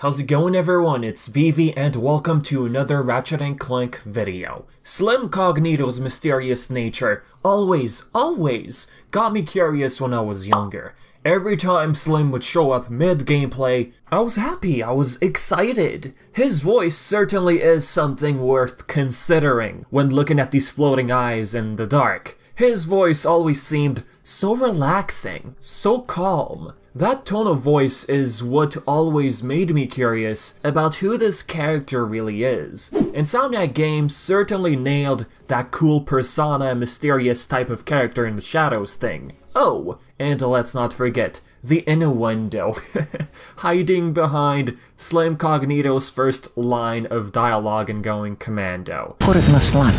How's it going everyone? It's Vivi and welcome to another Ratchet & Clank video. Slim Cognito's mysterious nature always, always got me curious when I was younger. Every time Slim would show up mid-gameplay, I was happy, I was excited. His voice certainly is something worth considering when looking at these floating eyes in the dark. His voice always seemed so relaxing, so calm. That tone of voice is what always made me curious about who this character really is. Insomniac Games certainly nailed that cool persona mysterious type of character in the shadows thing. Oh, and let's not forget the innuendo, hiding behind Slim Cognito's first line of dialogue and Going Commando. Put it in the slot.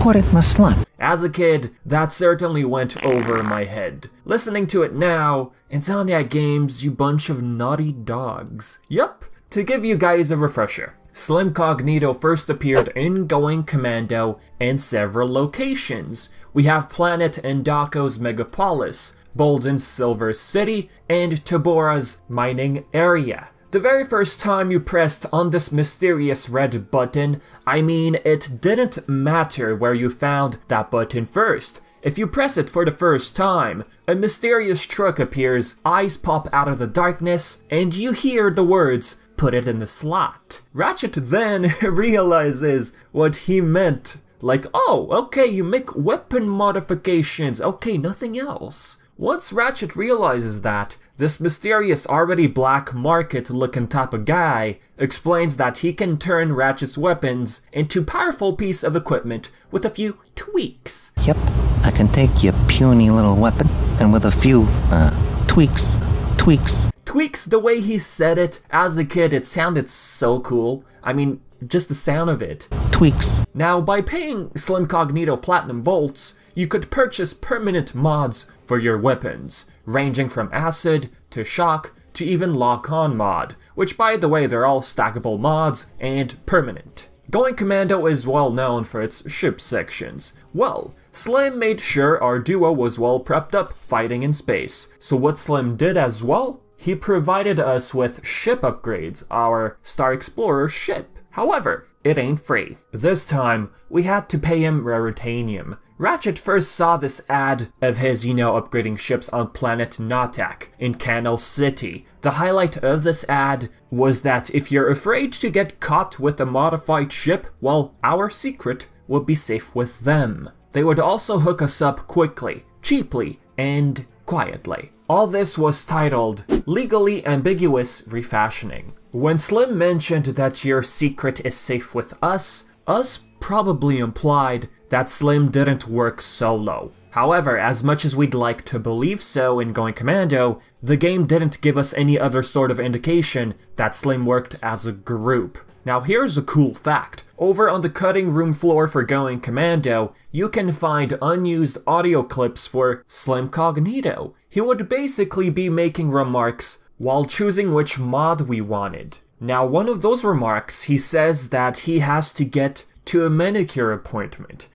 Put it the. As a kid, that certainly went over my head. Listening to it now, Insomniac Games, you bunch of naughty dogs. Yup, to give you guys a refresher. Slim Cognito first appeared in Going Commando in several locations. We have Planet Endako's Megapolis, Boldan's Silver City, and Tabora's mining area. The very first time you pressed on this mysterious red button, I mean it didn't matter where you found that button first. If you press it for the first time, a mysterious truck appears, eyes pop out of the darkness, and you hear the words, put it in the slot. Ratchet then realizes what he meant. Like, oh, okay, you make weapon modifications, okay, nothing else. Once Ratchet realizes that, this mysterious already black market looking type of guy explains that he can turn Ratchet's weapons into powerful piece of equipment with a few tweaks. Yep, I can take your puny little weapon and with a few, uh, tweaks, tweaks. Tweaks the way he said it. As a kid, it sounded so cool. I mean, just the sound of it. Tweaks. Now, by paying Slim Cognito Platinum Bolts, you could purchase permanent mods for your weapons, ranging from acid to shock to even lock-on mod, which by the way they're all stackable mods and permanent. Going Commando is well known for its ship sections. Well, Slim made sure our duo was well prepped up fighting in space, so what Slim did as well? He provided us with ship upgrades, our Star Explorer ship. However, it ain't free. This time, we had to pay him Raritanium, Ratchet first saw this ad of his, you know, upgrading ships on planet Notak in Canal City. The highlight of this ad was that if you're afraid to get caught with a modified ship, well, our secret would be safe with them. They would also hook us up quickly, cheaply, and quietly. All this was titled Legally Ambiguous Refashioning. When Slim mentioned that your secret is safe with us, us probably implied that Slim didn't work solo. However, as much as we'd like to believe so in Going Commando, the game didn't give us any other sort of indication that Slim worked as a group. Now here's a cool fact. Over on the cutting room floor for Going Commando, you can find unused audio clips for Slim Cognito. He would basically be making remarks while choosing which mod we wanted. Now one of those remarks, he says that he has to get to a manicure appointment.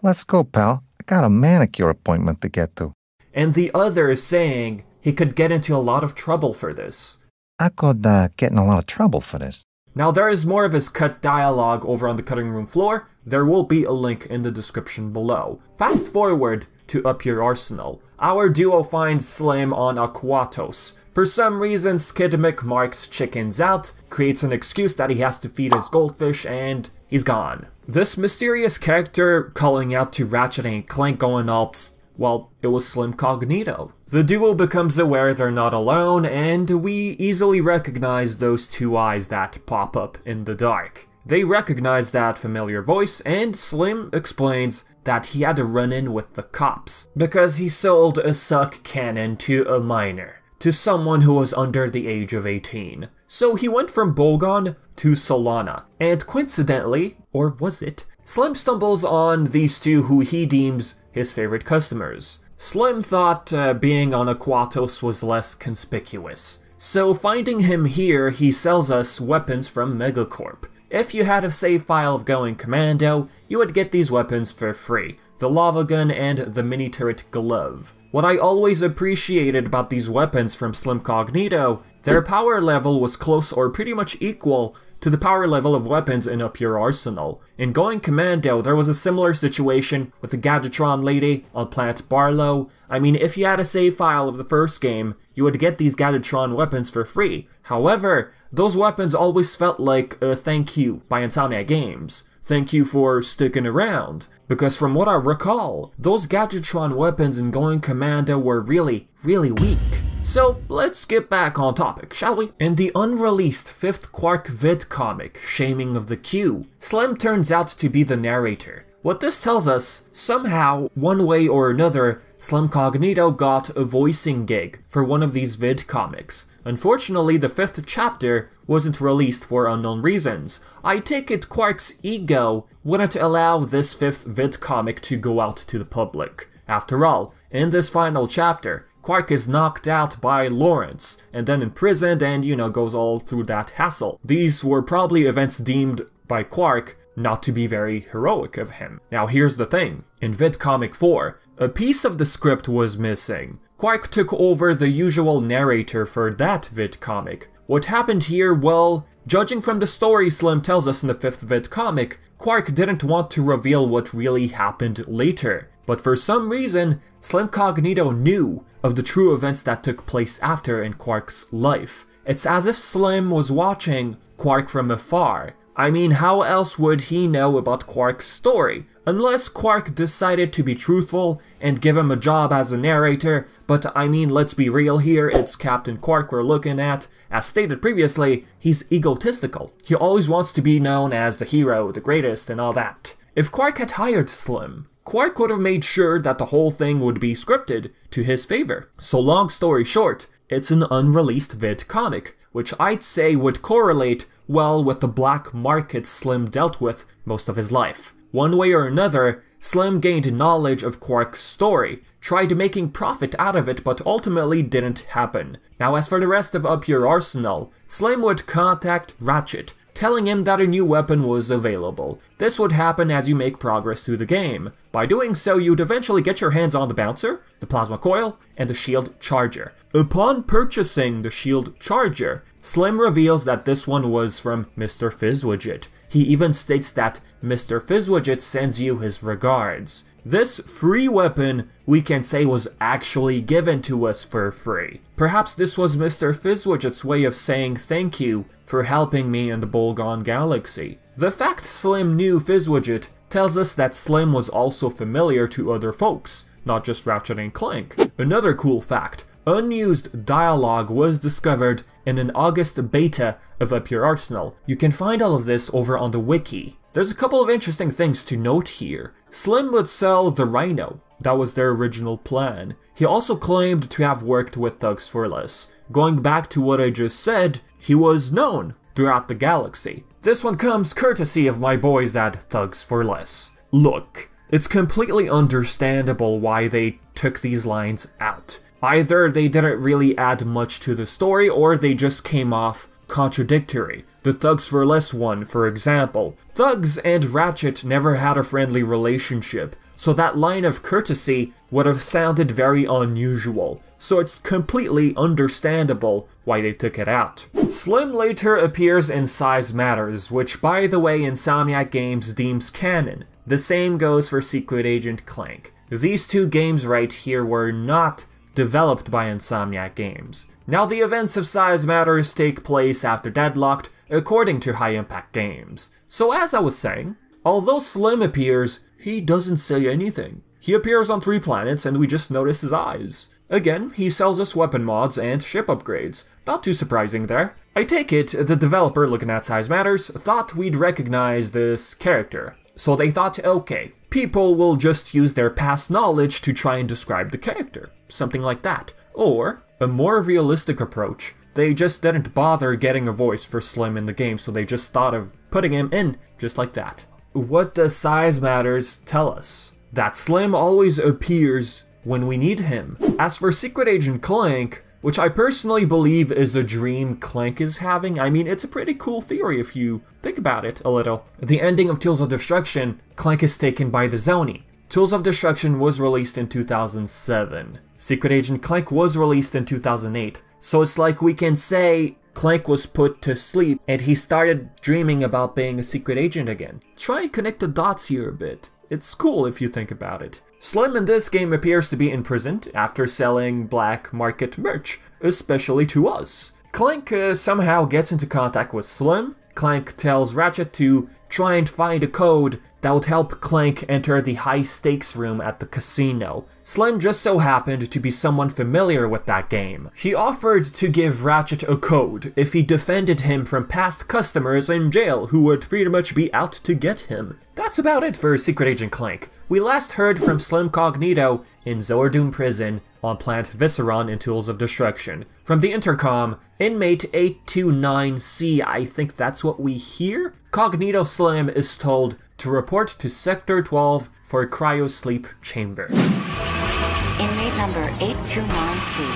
Let's go, pal. I got a manicure appointment to get to. And the other is saying he could get into a lot of trouble for this. I could uh, get in a lot of trouble for this. Now there is more of his cut dialogue over on the cutting room floor. There will be a link in the description below. Fast forward to Up Your Arsenal. Our duo finds Slim on Aquatos. For some reason, Skidd McMarx chickens out, creates an excuse that he has to feed his goldfish, and he's gone. This mysterious character calling out to Ratchet and Clank going all well, it was Slim Cognito. The duo becomes aware they're not alone, and we easily recognize those two eyes that pop up in the dark. They recognize that familiar voice, and Slim explains that he had a run-in with the cops because he sold a suck cannon to a minor to someone who was under the age of 18. So he went from Bogon to Solana, and coincidentally, or was it, Slim stumbles on these two who he deems his favorite customers. Slim thought uh, being on Aquatos was less conspicuous, so finding him here, he sells us weapons from Megacorp. If you had a save file of Going Commando, you would get these weapons for free. the lava gun, and the mini turret glove. What I always appreciated about these weapons from Slim Cognito, their power level was close or pretty much equal to the power level of weapons in Up Your Arsenal. In Going Commando, there was a similar situation with the Gadgetron lady on Planet Barlow. I mean, if you had a save file of the first game, you would get these Gadgetron weapons for free. However, those weapons always felt like a thank you by Insomniac Games. Thank you for sticking around. Because from what I recall, those Gadgetron weapons in Going Commando were really, really weak. So let's get back on topic, shall we? In the unreleased 5th Quark vid comic, Shaming of the Q, Slim turns out to be the narrator. What this tells us, somehow, one way or another, Slim Cognito got a voicing gig for one of these vid comics. Unfortunately, the fifth chapter wasn't released for unknown reasons. I take it Quark's ego wouldn't allow this fifth vid comic to go out to the public. After all, in this final chapter, Quark is knocked out by Lawrence, and then imprisoned and, you know, goes all through that hassle. These were probably events deemed by Quark not to be very heroic of him. Now here's the thing, in VidComic 4, a piece of the script was missing. Quark took over the usual narrator for that VidComic. What happened here, well, judging from the story Slim tells us in the fifth VidComic, Quark didn't want to reveal what really happened later. But for some reason, Slim Cognito knew of the true events that took place after in Quark's life. It's as if Slim was watching Quark from afar. I mean, how else would he know about Quark's story? Unless Quark decided to be truthful and give him a job as a narrator, but I mean, let's be real here, it's Captain Quark we're looking at. As stated previously, he's egotistical. He always wants to be known as the hero, the greatest, and all that. If Quark had hired Slim, Quark would have made sure that the whole thing would be scripted to his favor. So long story short, it's an unreleased vid comic, which I'd say would correlate well with the black market Slim dealt with most of his life. One way or another, Slim gained knowledge of Quark's story, tried making profit out of it, but ultimately didn't happen. Now as for the rest of Up Your Arsenal, Slim would contact Ratchet, telling him that a new weapon was available. This would happen as you make progress through the game. By doing so, you'd eventually get your hands on the Bouncer, the Plasma Coil, and the Shield Charger. Upon purchasing the Shield Charger, Slim reveals that this one was from Mr. Fizzwidget. He even states that Mr. Fizzwidget sends you his regards. This free weapon, we can say, was actually given to us for free. Perhaps this was Mr. Fizzwidget's way of saying thank you for helping me in the Bogon Galaxy. The fact Slim knew Fizzwidget tells us that Slim was also familiar to other folks, not just Ratchet and Clank. Another cool fact, unused dialogue was discovered in an August beta of Up Your Arsenal. You can find all of this over on the wiki. There's a couple of interesting things to note here. Slim would sell the RYNO. That was their original plan. He also claimed to have worked with Thugs for Less. Going back to what I just said, he was known throughout the galaxy. This one comes courtesy of my boys at Thugs for Less. Look, it's completely understandable why they took these lines out. Either they didn't really add much to the story, or they just came off contradictory. The Thugs for Less one, for example. Thugs and Ratchet never had a friendly relationship, so that line of courtesy would have sounded very unusual, so it's completely understandable why they took it out. Slim later appears in Size Matters, which by the way Insomniac Games deems canon. The same goes for Secret Agent Clank. These two games right here were not developed by Insomniac Games. Now the events of Size Matters take place after Deadlocked, according to High Impact Games. So as I was saying, although Slim appears, he doesn't say anything. He appears on three planets and we just notice his eyes. Again, he sells us weapon mods and ship upgrades. Not too surprising there. I take it the developer looking at Size Matters thought we'd recognize this character. So they thought, okay, people will just use their past knowledge to try and describe the character. Something like that. Or, a more realistic approach, they just didn't bother getting a voice for Slim in the game, so they just thought of putting him in just like that. What does Size Matters tell us? That Slim always appears when we need him. As for Secret Agent Clank, which I personally believe is a dream Clank is having. I mean, it's a pretty cool theory if you think about it a little. The ending of Tools of Destruction, Clank is taken by the Zoni. Tools of Destruction was released in 2007. Secret Agent Clank was released in 2008. So it's like we can say Clank was put to sleep and he started dreaming about being a secret agent again. Try and connect the dots here a bit. It's cool if you think about it. Slim in this game appears to be imprisoned after selling black market merch, especially to us. Clank uh, somehow gets into contact with Slim. Clank tells Ratchet to try and find a code that would help Clank enter the high stakes room at the casino. Slim just so happened to be someone familiar with that game. He offered to give Ratchet a code if he defended him from past customers in jail who would pretty much be out to get him. That's about it for Secret Agent Clank. We last heard from Slim Cognito in Zordoom Prison on Plant Visceron in Tools of Destruction. From the intercom, inmate 829C, I think that's what we hear? Cognito Slim is told to report to Sector 12 for a cryosleep chamber. Inmate number 829C,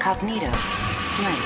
Cognito, Slim.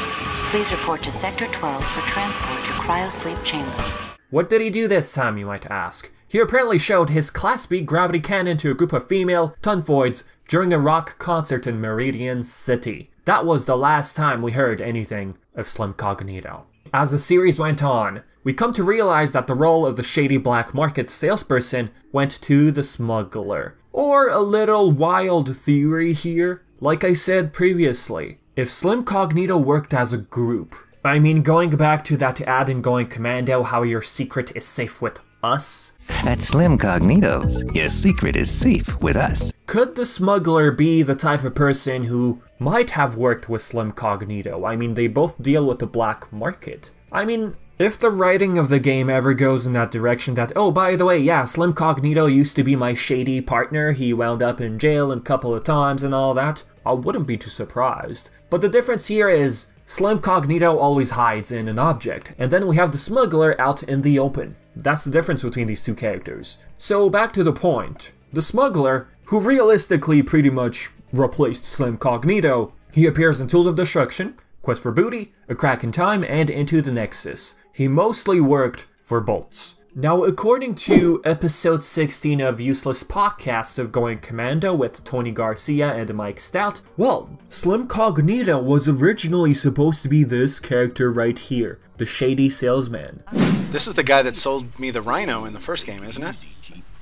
Please report to Sector 12 for transport to cryosleep chamber. What did he do this time, you might ask? He apparently showed his Class B gravity cannon to a group of female Tunfoids during a rock concert in Meridian City. That was the last time we heard anything of Slim Cognito. As the series went on, we come to realize that the role of the shady black market salesperson went to the smuggler. Or a little wild theory here. Like I said previously, if Slim Cognito worked as a group, I mean going back to that ad in Going Commando how your secret is safe with us, At Slim Cognito's, your secret is safe with us. could the smuggler be the type of person who might have worked with Slim Cognito? I mean, they both deal with the black market. I mean, if the writing of the game ever goes in that direction that, oh, by the way, yeah, Slim Cognito used to be my shady partner, he wound up in jail a couple of times and all that, I wouldn't be too surprised. But the difference here is, Slim Cognito always hides in an object, and then we have the smuggler out in the open. That's the difference between these two characters. So back to the point. The smuggler, who realistically pretty much replaced Slim Cognito, he appears in Tools of Destruction, Quest for Booty, A Crack in Time, and Into the Nexus. He mostly worked for Bolts. Now, according to episode 16 of Useless Podcasts of Going Commando with Tony Garcia and Mike Stout, well, Slim Cognito was originally supposed to be this character right here, the shady salesman. This is the guy that sold me the RYNO in the first game, isn't it?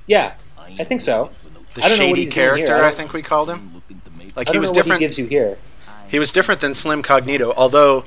Yeah, I think so. The I don't know what shady character, here. I think we called him. Like I he don't was know what different. he gives you here. He was different than Slim Cognito, although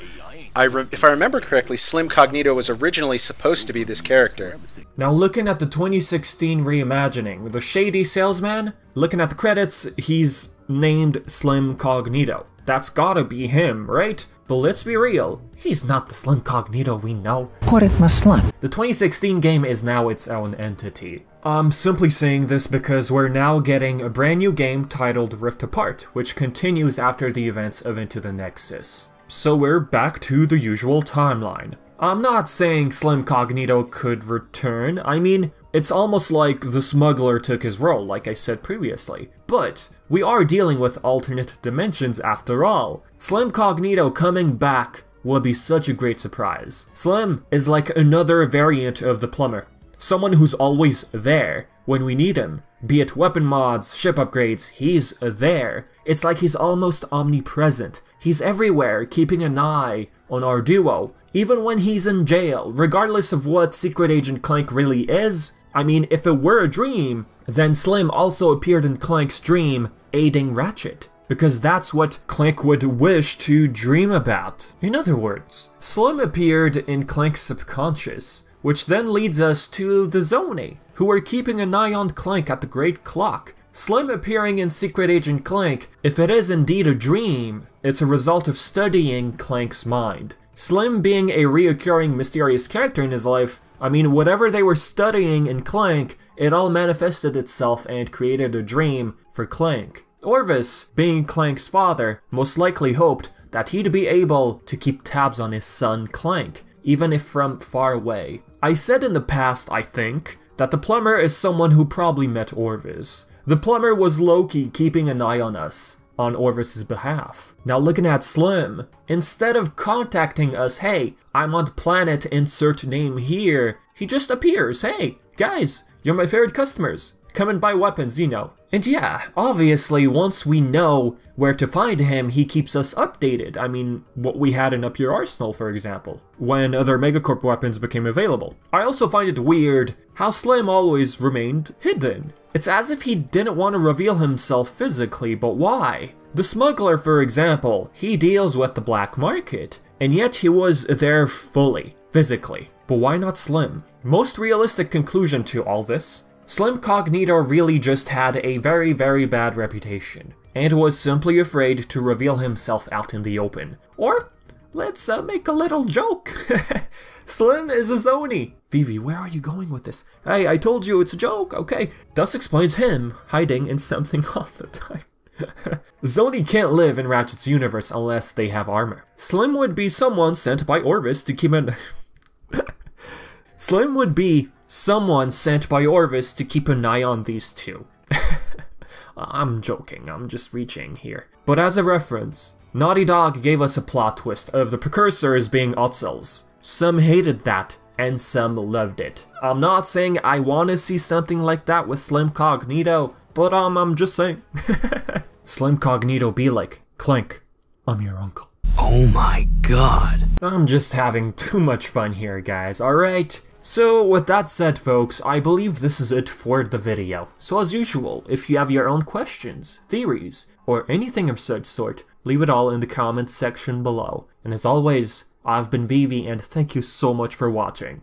I if I remember correctly, Slim Cognito was originally supposed to be this character. Now, looking at the 2016 reimagining, the shady salesman, looking at the credits, he's named Slim Cognito. That's gotta be him, right? But let's be real, he's not the Slim Cognito we know. Put it in the slot. The 2016 game is now its own entity. I'm simply saying this because we're now getting a brand new game titled Rift Apart, which continues after the events of Into the Nexus. So we're back to the usual timeline. I'm not saying Slim Cognito could return, I mean, it's almost like the smuggler took his role, like I said previously. But we are dealing with alternate dimensions after all. Slim Cognito coming back would be such a great surprise. Slim is like another variant of the plumber. Someone who's always there when we need him. Be it weapon mods, ship upgrades, he's there. It's like he's almost omnipresent. He's everywhere, keeping an eye on our duo. Even when he's in jail, regardless of what Secret Agent Clank really is. I mean, if it were a dream, then Slim also appeared in Clank's dream, aiding Ratchet. Because that's what Clank would wish to dream about. In other words, Slim appeared in Clank's subconscious, which then leads us to the Zoni, who are keeping an eye on Clank at the Great Clock. Slim appearing in Secret Agent Clank, if it is indeed a dream, it's a result of studying Clank's mind. Slim being a reoccurring mysterious character in his life, I mean, whatever they were studying in Clank, it all manifested itself and created a dream for Clank. Orvis, being Clank's father, most likely hoped that he'd be able to keep tabs on his son Clank, even if from far away. I said in the past, I think, that the plumber is someone who probably met Orvis. The plumber was Loki keeping an eye on us, on Orvis's behalf. Now looking at Slim, instead of contacting us, hey, I'm on planet insert name here, he just appears, hey, guys, you're my favorite customers. Come and buy weapons, you know. And yeah, obviously, once we know where to find him, he keeps us updated. I mean, what we had in Up Your Arsenal, for example, when other Megacorp weapons became available. I also find it weird how Slim always remained hidden. It's as if he didn't want to reveal himself physically, but why? The smuggler, for example, he deals with the black market, and yet he was there fully, physically. But why not Slim? Most realistic conclusion to all this Slim Cognito really just had a very, very bad reputation, and was simply afraid to reveal himself out in the open. Or, let's uh, make a little joke. Slim is a Zoni. Vivi, where are you going with this? Hey, I told you it's a joke, okay? Thus explains him hiding in something all the time. Zoni can't live in Ratchet's universe unless they have armor. Slim would be someone sent by Orvis to keep an... Slim would be someone sent by Orvis to keep an eye on these two. I'm joking, I'm just reaching here. But as a reference, Naughty Dog gave us a plot twist of the precursors being Ottsels. Some hated that, and some loved it. I'm not saying I want to see something like that with Slim Cognito, but um, I'm just saying. Slim Cognito be like, Clank, I'm your uncle. Oh my god. I'm just having too much fun here, guys, alright? So with that said folks, I believe this is it for the video. So as usual, if you have your own questions, theories, or anything of such sort, leave it all in the comments section below. And as always, I've been Vivi and thank you so much for watching.